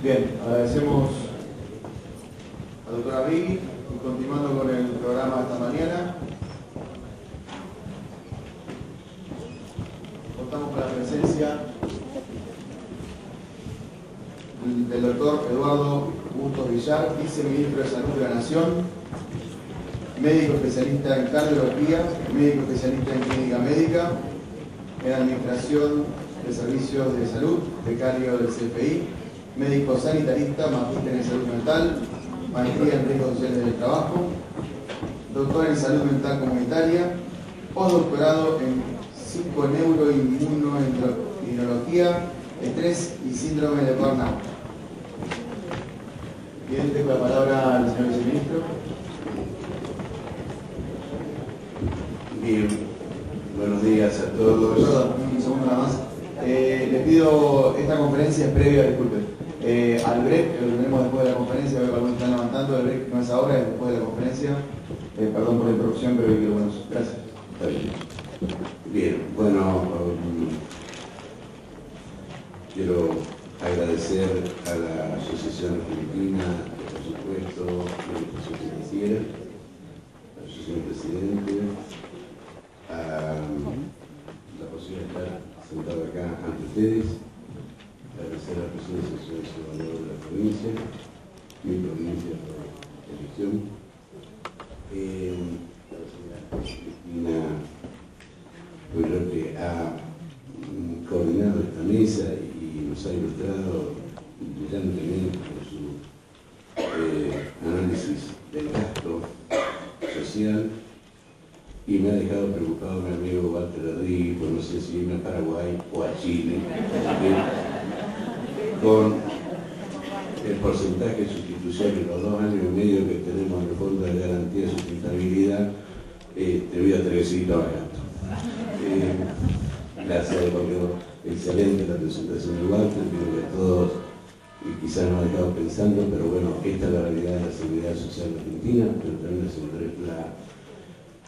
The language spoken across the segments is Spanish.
Bien, agradecemos a doctora Riggi y continuando con el programa de esta mañana. Contamos con la presencia del doctor Eduardo Bustos Villar, viceministro de Salud de la Nación, médico especialista en cardiología, médico especialista en clínica médica, en administración de servicios de salud, becario del CFI, médico sanitarista, magíster en salud mental, maestría en riesgos sociales del trabajo, doctor en salud mental comunitaria, postdoctorado en psiconeuroinmunoinmunología, estrés y síndrome de burnout. Bien, dejo la palabra al señor viceministro. Bien, buenos días a todos. Perdón, un segundo nada más. Eh, les pido, esta conferencia es previa, disculpen, eh, al break, lo tenemos después de la conferencia, veo que algunos están levantando, el break no es ahora, es después de la conferencia. Eh, perdón por la interrupción, pero bueno, gracias. Está bien. Bien, bueno, um, quiero agradecer a la Asociación Argentina de Presupuesto y Educación Financiera, a la Asociación Presidente, a la posibilidad de estar sentado acá ante ustedes, agradecer a la Presidencia de la Ciudad de la provincia, mi provincia por elección, eh, a la señora Cristina fue lo que ha mm, coordinado esta mesa y nos ha ilustrado brillantemente con su eh, análisis del gasto social y me ha dejado preocupado mi amigo Walter Rodríguez, no sé si irme a Paraguay o a Chile, con el porcentaje de sustitución en los dos años y medio que tenemos en el Fondo de Garantía de Sustentabilidad, eh, te voy a seguir trabajando. Eh, gracias, porque excelente la presentación de Walter, creo que a todos y quizás nos ha dejado pensando, pero bueno, esta es la realidad de la seguridad social argentina, pero también la, la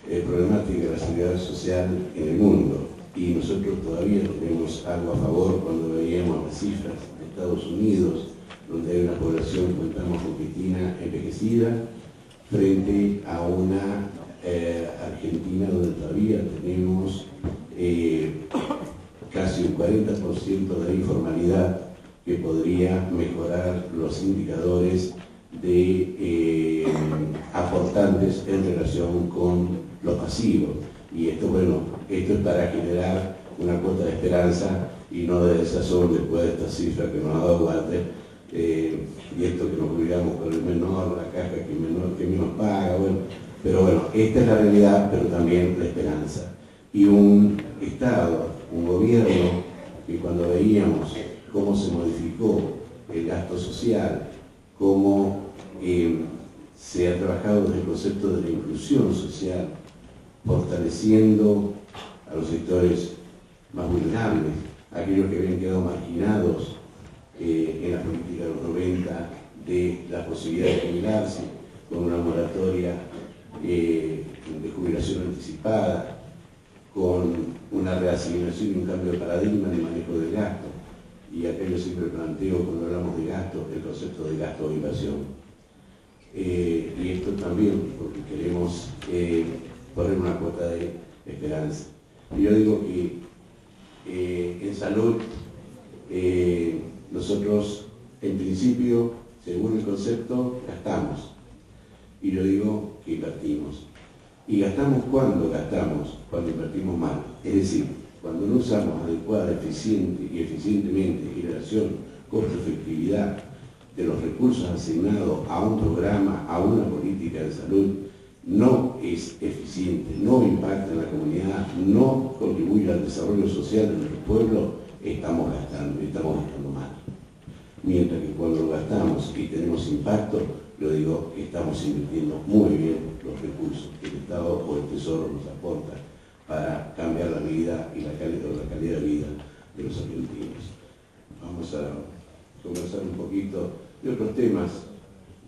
eh, problemática de la seguridad social en el mundo. Y nosotros todavía tenemos algo a favor cuando veíamos las cifras de Estados Unidos, donde hay una población, contamos con Cristina, envejecida, frente a una eh, Argentina donde todavía tenemos eh, casi un 40% de la informalidad que podría mejorar los indicadores de eh, aportantes en relación con los pasivos. Y esto, bueno, esto es para generar una cuota de esperanza y no de desazón después de esta cifra que nos ha dado Walter, eh, y esto que nos olvidamos con el menor, la caja que, menor, que menos paga, bueno, pero bueno, esta es la realidad, pero también la esperanza. Y un Estado, un gobierno, que cuando veíamos cómo se modificó el gasto social, cómo eh, se ha trabajado desde el concepto de la inclusión social, fortaleciendo a los sectores más vulnerables, aquellos que habían quedado marginados eh, en la política de los 90 de la posibilidad de jubilarse con una moratoria eh, de jubilación anticipada, con una reasignación y un cambio de paradigma de manejo del gasto. Y aquello siempre planteo cuando hablamos de gasto, el concepto de gasto o inversión. Eh, y esto también porque queremos poner una cuota de esperanza. Yo digo que eh, en salud eh, nosotros en principio, según el concepto, gastamos. Y yo digo que invertimos. ¿Y gastamos cuando gastamos? Cuando invertimos mal. Es decir, cuando no usamos adecuada, eficiente y eficientemente en relación costo-efectividad de los recursos asignados a un programa, a una política de salud, no es eficiente, no impacta en la comunidad, no contribuye al desarrollo social de nuestro pueblo, estamos gastando, estamos gastando mal. Mientras que cuando lo gastamos y tenemos impacto, yo digo estamos invirtiendo muy bien los recursos que el Estado o el Tesoro nos aporta para cambiar la vida y la calidad, la calidad de vida de los argentinos. Vamos a conversar un poquito de otros temas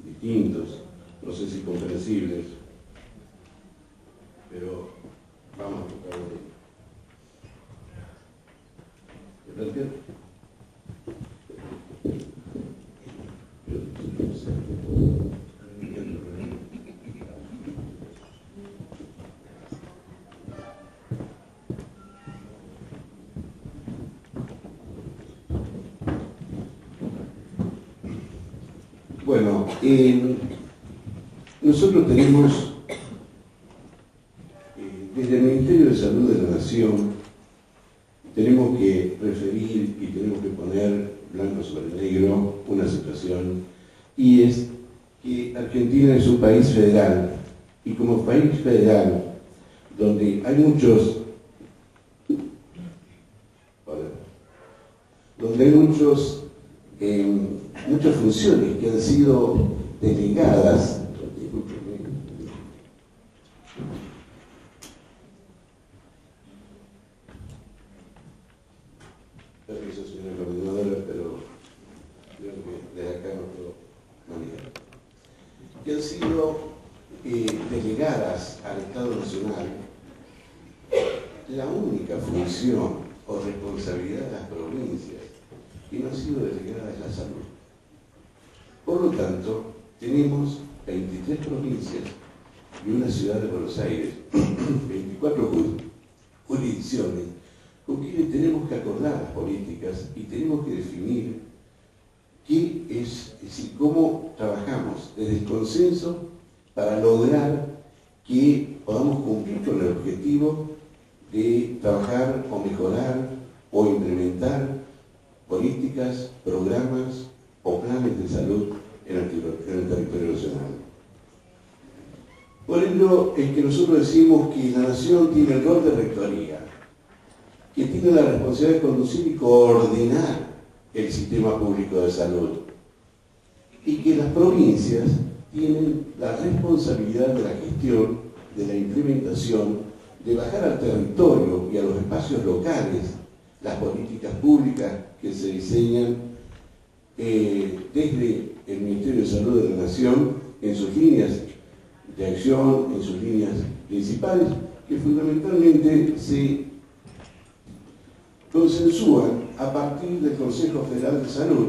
distintos, no sé si comprensibles, pero vamos a tocar ¿Te plantea? Bueno, nosotros tenemos, eh, desde el Ministerio de Salud de la Nación, tenemos que referir y tenemos que poner blanco sobre negro una situación, y es que Argentina es un federal, y como país federal, donde hay muchos, donde hay muchos eh, muchas funciones que han sido delegadas Permiso, señora coordinadora, pero creo que desde acá no puedo manejar. Que han sido eh, delegadas al Estado Nacional la única función o responsabilidad de las provincias que no han sido delegadas es la salud. Por lo tanto, tenemos 23 provincias y una ciudad de Buenos Aires, 24 jurisdicciones, con quienes tenemos que acordar las políticas y tenemos que definir qué es, es decir, cómo trabajamos desde el consenso para lograr que podamos cumplir con el objetivo de trabajar o mejorar o implementar políticas, programas o planes de salud en el, territorio nacional. Por ello es que nosotros decimos que la nación tiene el rol de rectoría, que tiene la responsabilidad de conducir y coordinar el sistema público de salud. Y que las provincias tienen la responsabilidad de la gestión, de la implementación, de bajar al territorio y a los espacios locales las políticas públicas que se diseñan eh, desde el Ministerio de Salud de la Nación en sus líneas de acción, en sus líneas principales, que fundamentalmente se consensúan a partir del Consejo Federal de Salud,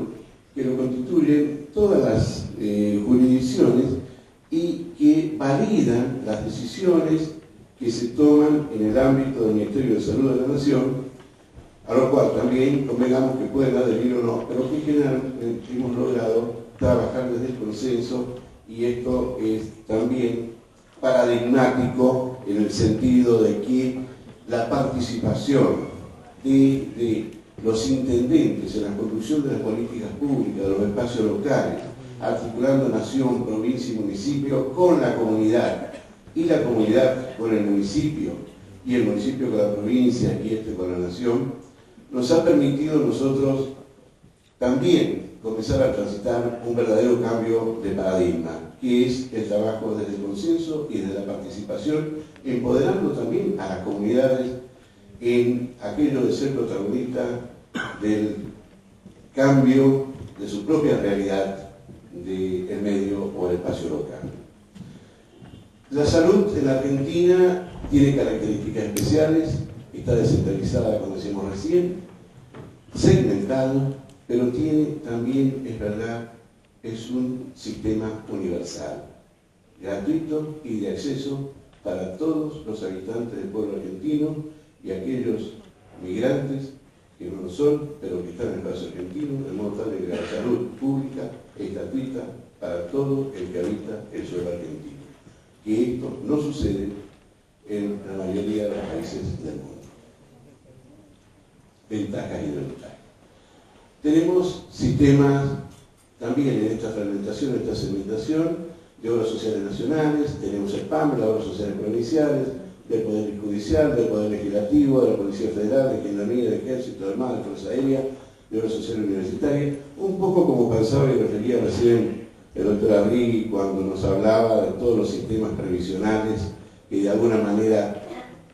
que lo constituyen todas las eh, jurisdicciones y que validan las decisiones que se toman en el ámbito del Ministerio de Salud de la Nación a lo cual también convengamos que pueden adherir o no, pero que en general hemos logrado trabajar desde el consenso y esto es también paradigmático en el sentido de que la participación de, los intendentes en la construcción de las políticas públicas, de los espacios locales, articulando nación, provincia y municipio con la comunidad. Y la comunidad con el municipio. Y el municipio con la provincia y este con la nación, nos ha permitido nosotros también comenzar a transitar un verdadero cambio de paradigma, que es el trabajo desde el consenso y desde la participación, empoderando también a las comunidades en aquello de ser protagonista del cambio de su propia realidad del medio o el espacio local. La salud en la Argentina tiene características especiales, está descentralizada, como decíamos recién, segmentado, pero tiene también, es verdad, es un sistema universal, gratuito y de acceso para todos los habitantes del pueblo argentino y aquellos migrantes que no lo son, pero que están en el país argentino, de modo tal que la salud pública es gratuita para todo el que habita el suelo argentino. Que esto no sucede en la mayoría de los países del mundo ventajas y desventajas. Tenemos sistemas también en esta fragmentación, en esta segmentación de obras sociales nacionales, tenemos el PAM, las obras sociales provinciales, del Poder Judicial, del Poder Legislativo, de la Policía Federal, de Gendarmería, de Ejército, de Mar, de Fuerza Aérea, de obras sociales universitarias, un poco como pensaba y refería recién el doctor Abril cuando nos hablaba de todos los sistemas previsionales que de alguna manera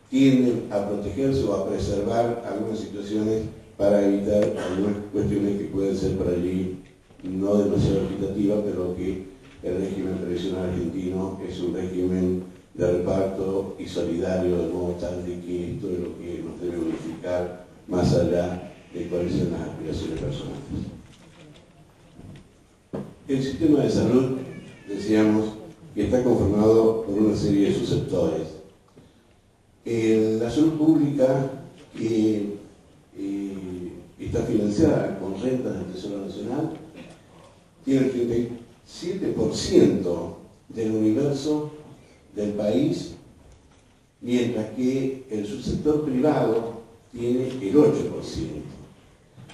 tienden a protegerse o a preservar algunas situaciones para evitar algunas cuestiones que pueden ser por allí no demasiado equitativas, pero que el régimen tradicional argentino es un régimen de reparto y solidario, de modo tal de que esto es lo que nos debe unificar más allá de cuáles son las aspiraciones personales. El sistema de salud decíamos, que está conformado por una serie de subsectores. la salud pública que eh, está financiada con rentas del Tesoro Nacional tiene el 37% del universo del país, mientras que el subsector privado tiene el 8%.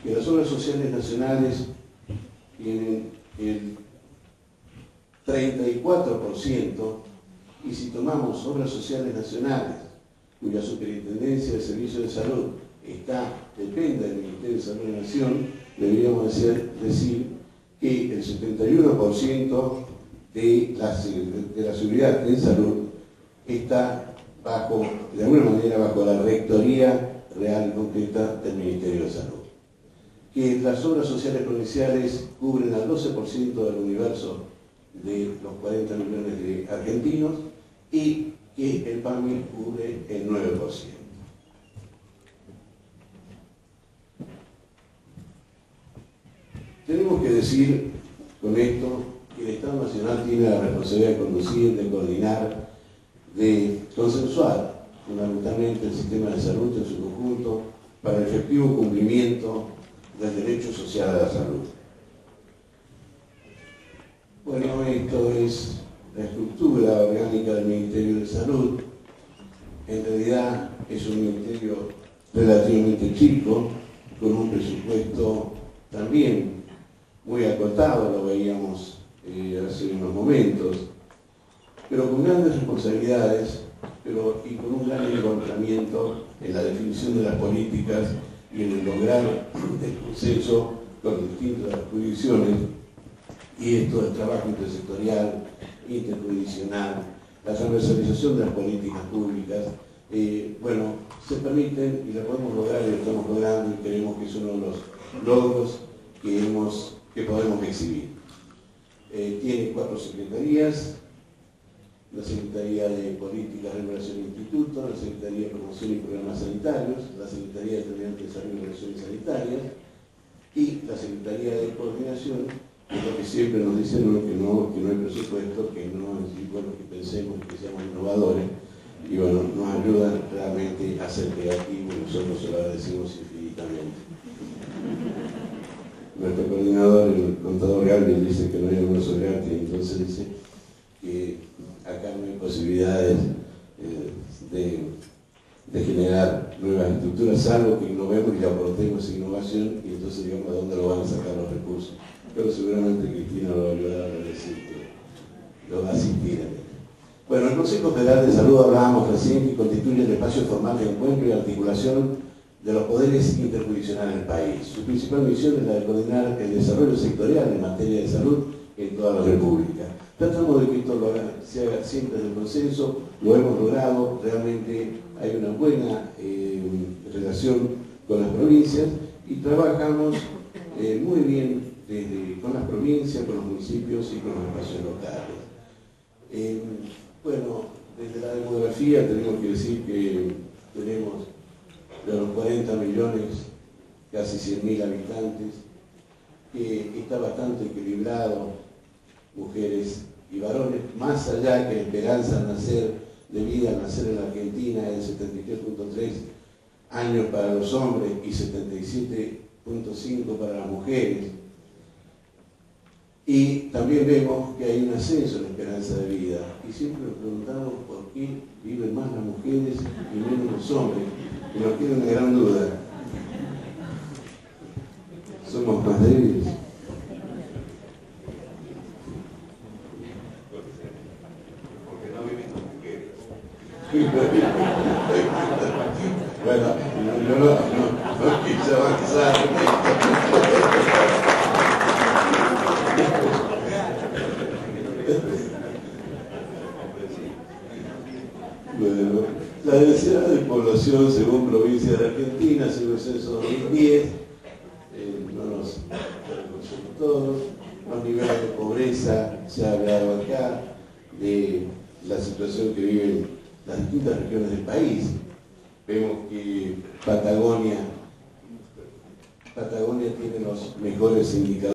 Que las obras sociales nacionales tienen el 34%, y si tomamos obras sociales nacionales, cuya superintendencia de servicios de salud está, depende del Ministerio de Salud de la Nación, deberíamos decir que el 71% de la, de la seguridad en salud está bajo, de alguna manera, bajo la rectoría real y concreta del Ministerio de Salud. Que las obras sociales provinciales cubren al 12% del universo de los 40 millones de argentinos y que el PAMI cubre el 9%. Tenemos que decir con esto que el Estado Nacional tiene la responsabilidad de conducir, de coordinar, de consensuar fundamentalmente el sistema de salud en su conjunto para el efectivo cumplimiento del derecho social a la salud. Bueno, esto es la estructura orgánica del Ministerio de Salud. En realidad es un ministerio relativamente chico, con un presupuesto también muy acotado, lo veíamos eh, hace unos momentos, pero con grandes responsabilidades pero, y con un gran encontramiento en la definición de las políticas y en el lograr el consenso con distintas jurisdicciones y esto del trabajo intersectorial, interjurisdiccional, la transversalización de las políticas públicas, eh, bueno, se permiten y lo podemos lograr y lo estamos logrando y creemos que es uno de los logros que, hemos, que podemos exhibir. Eh, tiene cuatro secretarías, la Secretaría de Política, Regulación e Instituto, la Secretaría de Promoción y Programas Sanitarios, la Secretaría de Determinantes de Salud y Relaciones Sanitarias y la Secretaría de Coordinación es lo que siempre nos dicen que, no, que no hay presupuesto, que no es bueno que pensemos que seamos innovadores y bueno, nos ayudan realmente a ser creativos y nosotros se lo agradecemos infinitamente. Nuestro coordinador, el contador Gabriel, dice que no hay almuerzo gratis, entonces dice que acá no hay posibilidades eh, de, de, generar nuevas estructuras, salvo que innovemos y aportemos innovación y entonces digamos a dónde lo van a sacar los recursos pero seguramente Cristina lo va a ayudar a decir que lo va a asistir Bueno, el Consejo Federal de Salud hablábamos recién que constituye el espacio formal de encuentro y articulación de los poderes interjurisdiccionales del país. Su principal misión es la de coordinar el desarrollo sectorial en materia de salud en toda la República. Tratamos de que esto se haga siempre en el consenso, lo hemos logrado, realmente hay una buena eh, relación con las provincias y trabajamos eh, muy bien con las provincias, con los municipios y con los espacios locales. Eh, bueno, desde la demografía tenemos que decir que tenemos de los 40 millones, casi 100.000 habitantes, que está bastante equilibrado, mujeres y varones, más allá que la esperanza nacer, de vida, nacer en la Argentina es 73.3 años para los hombres y 77.5 para las mujeres. Y también vemos que hay un ascenso en la esperanza de vida. Y siempre nos preguntamos por qué viven más las mujeres y menos los hombres. Y nos queda una gran duda. Somos más débiles. Porque no viven las mujeres. bueno, yo no, no, no quise avanzar. La densidad de población según provincia de Argentina, según el censo 2010, eh, no nos todos, los niveles de pobreza, se ha hablado acá, de la situación que viven las distintas regiones del país. Vemos que Patagonia, Patagonia tiene los mejores indicadores.